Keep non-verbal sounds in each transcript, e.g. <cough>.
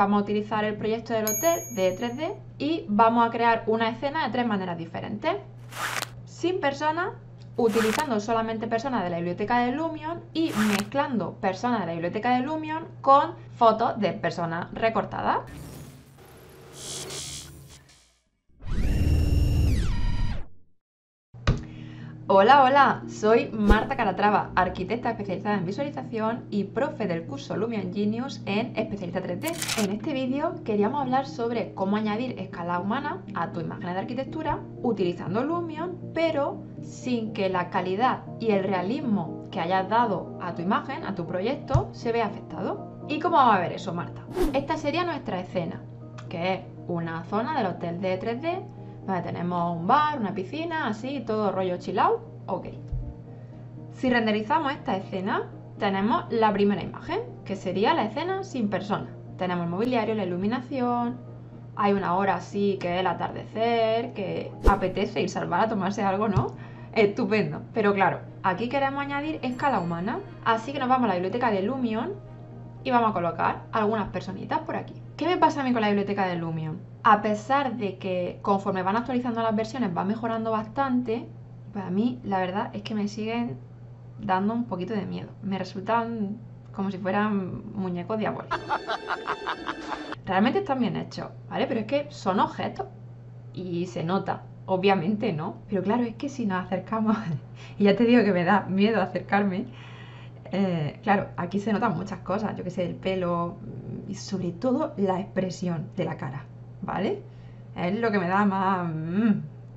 vamos a utilizar el proyecto del hotel de 3D y vamos a crear una escena de tres maneras diferentes. Sin personas, utilizando solamente personas de la biblioteca de Lumion y mezclando personas de la biblioteca de Lumion con fotos de personas recortadas. Hola, hola, soy Marta Calatrava, arquitecta especializada en visualización y profe del curso Lumion Genius en Especialista 3D. En este vídeo queríamos hablar sobre cómo añadir escala humana a tu imagen de arquitectura utilizando Lumion, pero sin que la calidad y el realismo que hayas dado a tu imagen, a tu proyecto, se vea afectado. ¿Y cómo vamos a ver eso, Marta? Esta sería nuestra escena, que es una zona del hotel de 3D tenemos un bar, una piscina, así, todo rollo chill out. Ok. Si renderizamos esta escena, tenemos la primera imagen, que sería la escena sin persona. Tenemos el mobiliario, la iluminación, hay una hora así que es el atardecer, que apetece ir salvar a tomarse algo, ¿no? Estupendo. Pero claro, aquí queremos añadir escala humana, así que nos vamos a la biblioteca de Lumion y vamos a colocar algunas personitas por aquí. ¿Qué me pasa a mí con la biblioteca de Lumion? A pesar de que conforme van actualizando las versiones va mejorando bastante, pues a mí la verdad es que me siguen dando un poquito de miedo. Me resultan como si fueran muñecos diabólicos. <laughs> Realmente están bien hechos, ¿vale? Pero es que son objetos y se nota. Obviamente no. Pero claro, es que si nos acercamos, <laughs> y ya te digo que me da miedo acercarme, eh, claro, aquí se notan muchas cosas, yo que sé, el pelo y sobre todo la expresión de la cara, ¿vale? Es lo que me da más mm,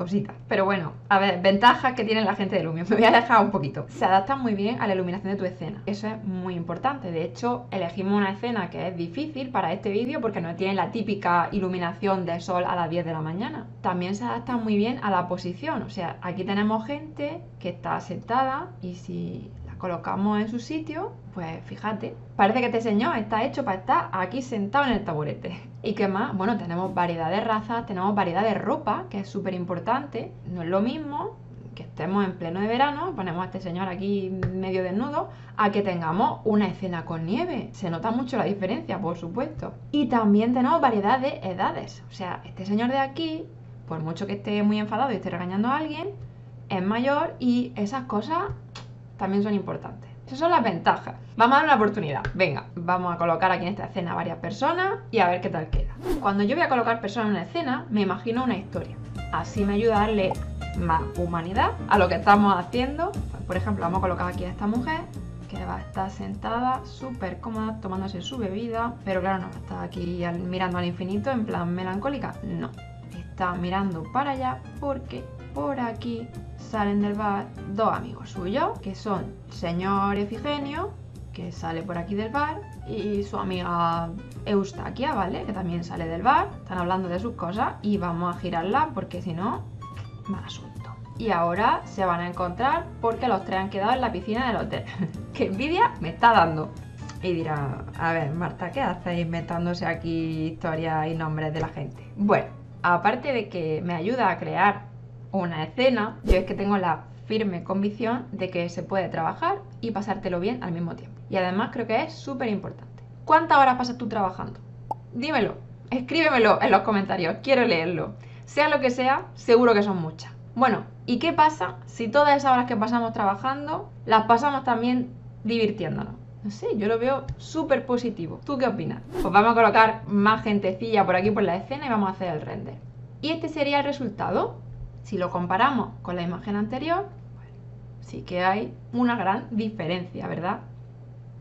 cositas. Pero bueno, a ver, ventajas que tiene la gente de Lumion. <laughs> Me voy a dejar un poquito. Se adapta muy bien a la iluminación de tu escena. Eso es muy importante. De hecho, elegimos una escena que es difícil para este vídeo porque no tiene la típica iluminación de sol a las 10 de la mañana. También se adapta muy bien a la posición. O sea, aquí tenemos gente que está sentada y si colocamos en su sitio, pues fíjate, parece que este señor está hecho para estar aquí sentado en el taburete. <laughs> ¿Y qué más? Bueno, tenemos variedad de razas, tenemos variedad de ropa, que es súper importante. No es lo mismo que estemos en pleno de verano, ponemos a este señor aquí medio desnudo, a que tengamos una escena con nieve. Se nota mucho la diferencia, por supuesto. Y también tenemos variedad de edades. O sea, este señor de aquí, por mucho que esté muy enfadado y esté regañando a alguien, es mayor y esas cosas también son importantes. Esas son las ventajas. Vamos a dar una oportunidad. Venga, vamos a colocar aquí en esta escena varias personas y a ver qué tal queda. Cuando yo voy a colocar personas en una escena, me imagino una historia. Así me ayuda a darle más humanidad a lo que estamos haciendo. por ejemplo, vamos a colocar aquí a esta mujer que va a estar sentada súper cómoda tomándose su bebida, pero claro, no está aquí mirando al infinito en plan melancólica, no. Está mirando para allá porque por aquí salen del bar dos amigos suyos, que son señor Efigenio, que sale por aquí del bar, y su amiga Eustaquia, ¿vale? Que también sale del bar. Están hablando de sus cosas y vamos a girarla porque si no, mal asunto. Y ahora se van a encontrar porque los tres han quedado en la piscina del hotel. <laughs> ¡Qué envidia me está dando! Y dirá, a ver, Marta, ¿qué haces inventándose aquí historias y nombres de la gente? Bueno, aparte de que me ayuda a crear una escena, yo es que tengo la firme convicción de que se puede trabajar y pasártelo bien al mismo tiempo. Y además creo que es súper importante. ¿Cuántas horas pasas tú trabajando? Dímelo, escríbemelo en los comentarios, quiero leerlo. Sea lo que sea, seguro que son muchas. Bueno, ¿y qué pasa si todas esas horas que pasamos trabajando las pasamos también divirtiéndonos? No sé, yo lo veo súper positivo. ¿Tú qué opinas? Pues vamos a colocar más gentecilla por aquí por la escena y vamos a hacer el render. Y este sería el resultado. Si lo comparamos con la imagen anterior, sí que hay una gran diferencia, ¿verdad?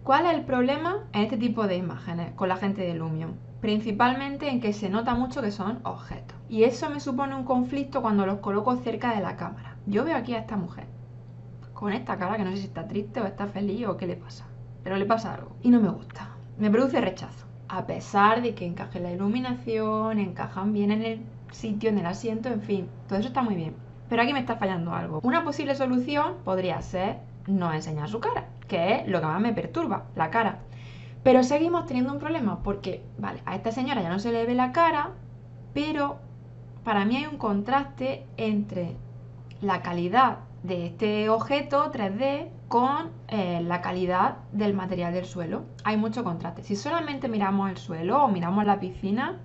¿Cuál es el problema en este tipo de imágenes con la gente de Lumion? Principalmente en que se nota mucho que son objetos. Y eso me supone un conflicto cuando los coloco cerca de la cámara. Yo veo aquí a esta mujer con esta cara que no sé si está triste o está feliz o qué le pasa. Pero le pasa algo y no me gusta. Me produce rechazo. A pesar de que encaje la iluminación, encajan bien en el sitio, en el asiento, en fin, todo eso está muy bien. Pero aquí me está fallando algo. Una posible solución podría ser no enseñar su cara, que es lo que más me perturba, la cara. Pero seguimos teniendo un problema porque, vale, a esta señora ya no se le ve la cara, pero para mí hay un contraste entre la calidad de este objeto 3D con eh, la calidad del material del suelo. Hay mucho contraste. Si solamente miramos el suelo o miramos la piscina,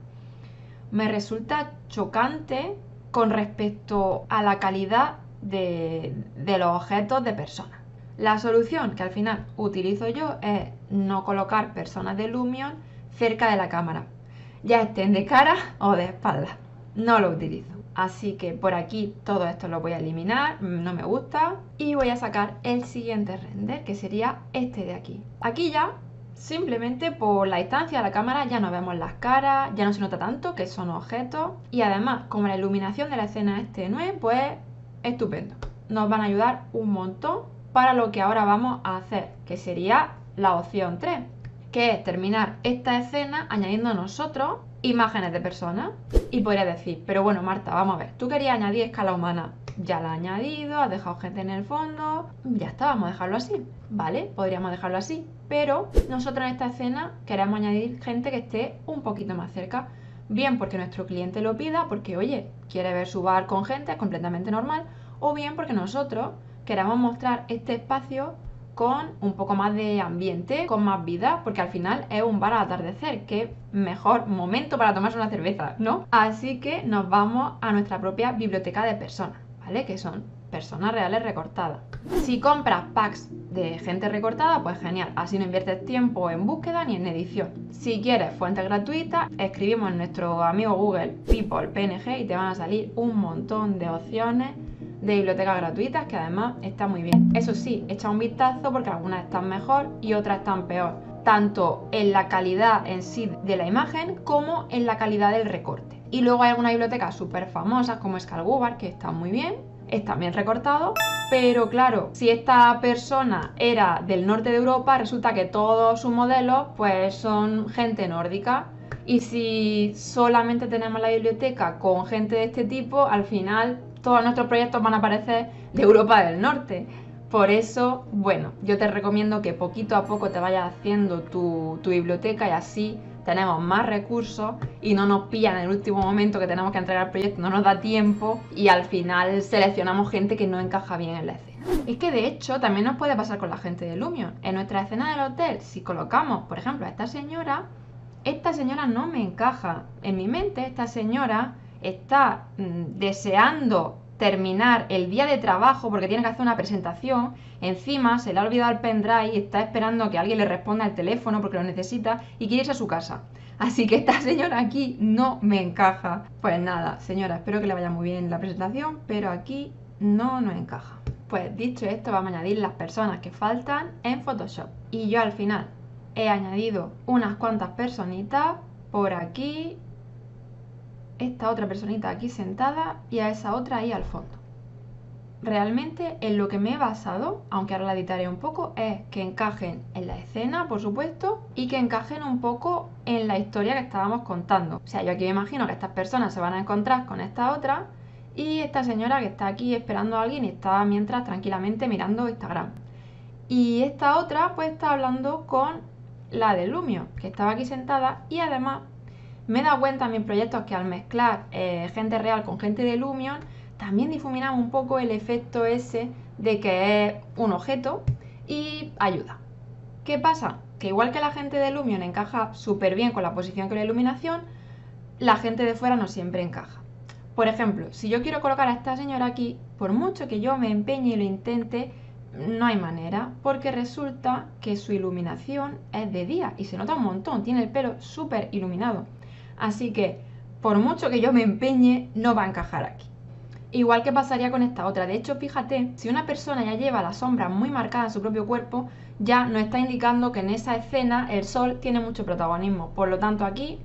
me resulta chocante con respecto a la calidad de, de los objetos de personas. La solución que al final utilizo yo es no colocar personas de Lumion cerca de la cámara, ya estén de cara o de espalda. No lo utilizo. Así que por aquí todo esto lo voy a eliminar, no me gusta. Y voy a sacar el siguiente render, que sería este de aquí. Aquí ya, simplemente por la distancia de la cámara, ya no vemos las caras, ya no se nota tanto que son objetos. Y además, como la iluminación de la escena es tenue, pues estupendo. Nos van a ayudar un montón para lo que ahora vamos a hacer, que sería la opción 3, que es terminar esta escena añadiendo nosotros imágenes de personas. Y podría decir, pero bueno, Marta, vamos a ver, tú querías añadir escala humana. Ya la has añadido, has dejado gente en el fondo, ya está, vamos a dejarlo así, ¿vale? Podríamos dejarlo así, pero nosotros en esta escena queremos añadir gente que esté un poquito más cerca. Bien porque nuestro cliente lo pida, porque oye, quiere ver su bar con gente, es completamente normal, o bien porque nosotros queremos mostrar este espacio con un poco más de ambiente, con más vida, porque al final es un bar al atardecer, qué mejor momento para tomarse una cerveza, ¿no? Así que nos vamos a nuestra propia biblioteca de personas, ¿vale? Que son personas reales recortadas. Si compras packs de gente recortada, pues genial, así no inviertes tiempo en búsqueda ni en edición. Si quieres fuentes gratuitas, escribimos en nuestro amigo Google People PNG y te van a salir un montón de opciones de bibliotecas gratuitas que además está muy bien. Eso sí, echa un vistazo porque algunas están mejor y otras están peor, tanto en la calidad en sí de la imagen como en la calidad del recorte. Y luego hay algunas bibliotecas súper famosas como Scalgubar que están muy bien, están bien recortados, pero claro, si esta persona era del norte de Europa, resulta que todos sus modelos pues son gente nórdica. Y si solamente tenemos la biblioteca con gente de este tipo, al final todos nuestros proyectos van a aparecer de Europa del Norte. Por eso, bueno, yo te recomiendo que poquito a poco te vayas haciendo tu, biblioteca y así tenemos más recursos y no nos pillan en el último momento que tenemos que entregar el proyecto, no nos da tiempo y al final seleccionamos gente que no encaja bien en la escena. Es que de hecho también nos puede pasar con la gente de Lumion. En nuestra escena del hotel, si colocamos, por ejemplo, a esta señora, esta señora no me encaja. En mi mente, esta señora está mm, deseando terminar el día de trabajo porque tiene que hacer una presentación, encima se le ha olvidado el pendrive y está esperando que alguien le responda al teléfono porque lo necesita y quiere irse a su casa. Así que esta señora aquí no me encaja. Pues nada, señora, espero que le vaya muy bien la presentación, pero aquí no nos encaja. Pues dicho esto, vamos a añadir las personas que faltan en Photoshop. Y yo al final he añadido unas cuantas personitas por aquí esta otra personita aquí sentada y a esa otra ahí al fondo. Realmente en lo que me he basado, aunque ahora la editaré un poco, es que encajen en la escena, por supuesto, y que encajen un poco en la historia que estábamos contando. O sea, yo aquí me imagino que estas personas se van a encontrar con esta otra y esta señora que está aquí esperando a alguien y está mientras tranquilamente mirando Instagram. Y esta otra pues está hablando con la de Lumio, que estaba aquí sentada y además me he dado cuenta en mis proyectos que al mezclar eh, gente real con gente de Lumion, también difuminamos un poco el efecto ese de que es un objeto y ayuda. ¿Qué pasa? Que igual que la gente de Lumion encaja súper bien con la posición que la iluminación, la gente de fuera no siempre encaja. Por ejemplo, si yo quiero colocar a esta señora aquí, por mucho que yo me empeñe y lo intente, no hay manera, porque resulta que su iluminación es de día y se nota un montón, tiene el pelo súper iluminado. Así que, por mucho que yo me empeñe, no va a encajar aquí. Igual que pasaría con esta otra. De hecho, fíjate, si una persona ya lleva la sombra muy marcada en su propio cuerpo, ya nos está indicando que en esa escena el sol tiene mucho protagonismo. Por lo tanto, aquí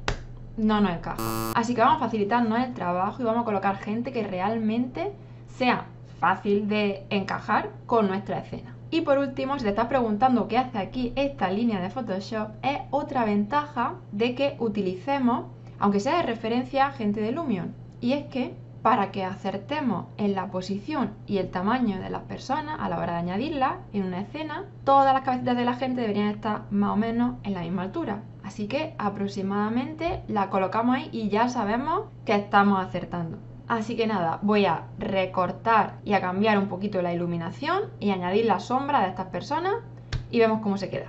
no nos encaja. Así que vamos a facilitarnos el trabajo y vamos a colocar gente que realmente sea fácil de encajar con nuestra escena. Y por último, si te estás preguntando qué hace aquí esta línea de Photoshop, es otra ventaja de que utilicemos aunque sea de referencia gente de Lumion. Y es que para que acertemos en la posición y el tamaño de las personas a la hora de añadirlas en una escena, todas las cabecitas de la gente deberían estar más o menos en la misma altura. Así que aproximadamente la colocamos ahí y ya sabemos que estamos acertando. Así que nada, voy a recortar y a cambiar un poquito la iluminación y añadir la sombra de estas personas y vemos cómo se queda.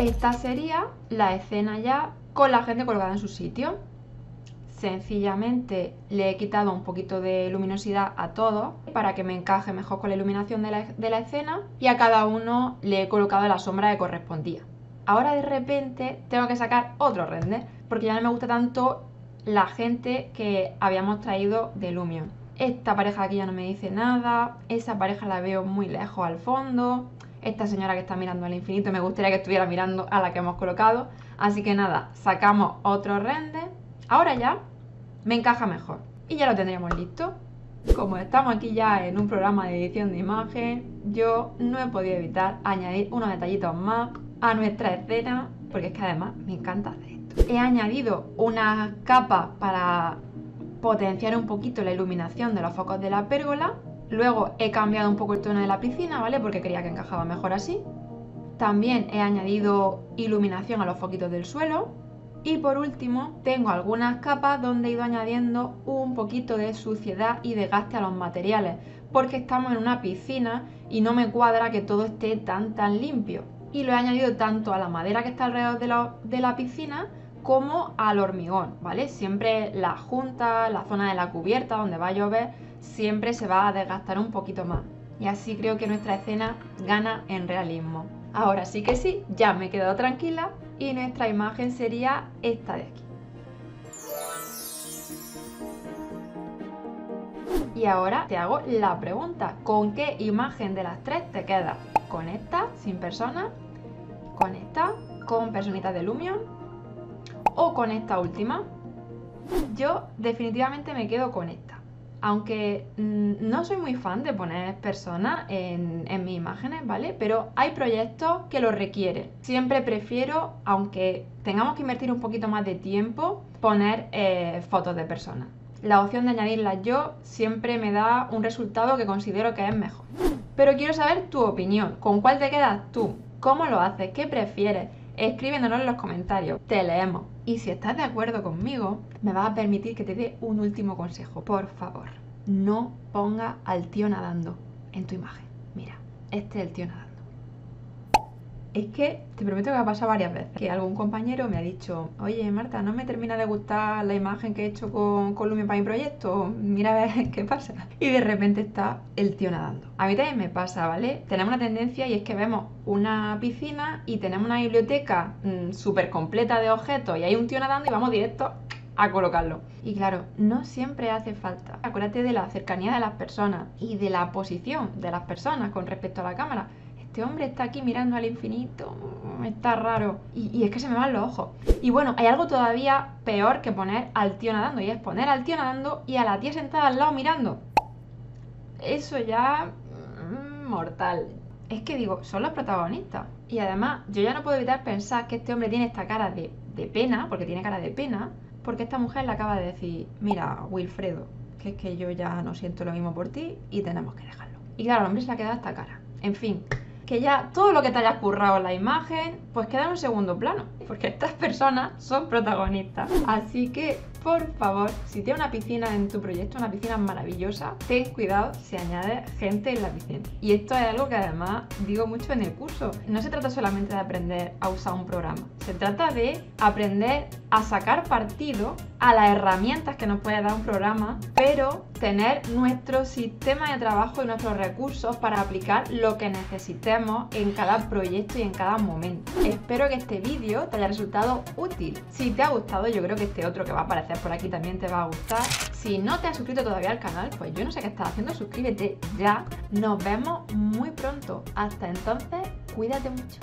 Esta sería la escena ya con la gente colgada en su sitio. Sencillamente le he quitado un poquito de luminosidad a todo para que me encaje mejor con la iluminación de la, de la escena y a cada uno le he colocado la sombra que correspondía. Ahora de repente tengo que sacar otro render porque ya no me gusta tanto la gente que habíamos traído de Lumion. Esta pareja aquí ya no me dice nada, esa pareja la veo muy lejos al fondo, esta señora que está mirando al infinito me gustaría que estuviera mirando a la que hemos colocado. Así que nada, sacamos otro render. Ahora ya me encaja mejor. Y ya lo tendríamos listo. Como estamos aquí ya en un programa de edición de imagen, yo no he podido evitar añadir unos detallitos más a nuestra escena, porque es que además me encanta hacer esto. He añadido una capa para potenciar un poquito la iluminación de los focos de la pérgola Luego he cambiado un poco el tono de la piscina, ¿vale? Porque creía que encajaba mejor así. También he añadido iluminación a los foquitos del suelo. Y por último, tengo algunas capas donde he ido añadiendo un poquito de suciedad y desgaste a los materiales, porque estamos en una piscina y no me cuadra que todo esté tan tan limpio. Y lo he añadido tanto a la madera que está alrededor de la, de la piscina como al hormigón, ¿vale? Siempre la junta, la zona de la cubierta donde va a llover, siempre se va a desgastar un poquito más. Y así creo que nuestra escena gana en realismo. Ahora sí que sí, ya me he quedado tranquila y nuestra imagen sería esta de aquí. Y ahora te hago la pregunta, ¿con qué imagen de las tres te quedas? ¿Con esta, sin persona? ¿Con esta, con personitas de Lumion? ¿O con esta última? Yo definitivamente me quedo con esta aunque mm, no soy muy fan de poner personas en, mis imágenes, ¿vale? Pero hay proyectos que lo requieren. Siempre prefiero, aunque tengamos que invertir un poquito más de tiempo, poner eh, fotos de personas. La opción de añadirlas yo siempre me da un resultado que considero que es mejor. Pero quiero saber tu opinión. ¿Con cuál te quedas tú? ¿Cómo lo haces? ¿Qué prefieres? Escríbenos en los comentarios. Te leemos. Y si estás de acuerdo conmigo, me vas a permitir que te dé un último consejo. Por favor, no ponga al tío nadando en tu imagen. Mira, este es el tío nadando. Es que te prometo que ha pasado varias veces. Que algún compañero me ha dicho, oye Marta, no me termina de gustar la imagen que he hecho con, con para mi proyecto. Mira a ver <laughs> qué pasa. Y de repente está el tío nadando. A mí también me pasa, ¿vale? Tenemos una tendencia y es que vemos una piscina y tenemos una biblioteca mm, súper completa de objetos y hay un tío nadando y vamos directo a colocarlo. Y claro, no siempre hace falta. Acuérdate de la cercanía de las personas y de la posición de las personas con respecto a la cámara este hombre está aquí mirando al infinito, está raro. Y, es que se me van los ojos. Y bueno, hay algo todavía peor que poner al tío nadando, y es poner al tío nadando y a la tía sentada al lado mirando. Eso ya... Mm, mortal. Es que digo, son los protagonistas. Y además, yo ya no puedo evitar pensar que este hombre tiene esta cara de, de pena, porque tiene cara de pena, porque esta mujer le acaba de decir, mira, Wilfredo, que es que yo ya no siento lo mismo por ti y tenemos que dejarlo. Y claro, el hombre se le ha quedado esta cara. En fin, que ya todo lo que te hayas currado en la imagen, pues queda en un segundo plano, porque estas personas son protagonistas. Así que, por favor, si tienes una piscina en tu proyecto, una piscina maravillosa, ten cuidado si añades gente en la piscina. Y esto es algo que además digo mucho en el curso. No se trata solamente de aprender a usar un programa, se trata de aprender a sacar partido a las herramientas que nos puede dar un programa, pero tener nuestro sistema de trabajo y nuestros recursos para aplicar lo que necesitemos en cada proyecto y en cada momento. Espero que este vídeo te haya resultado útil. Si te ha gustado, yo creo que este otro que va a aparecer por aquí también te va a gustar. Si no te has suscrito todavía al canal, pues yo no sé qué estás haciendo, suscríbete ya. Nos vemos muy pronto. Hasta entonces, cuídate mucho.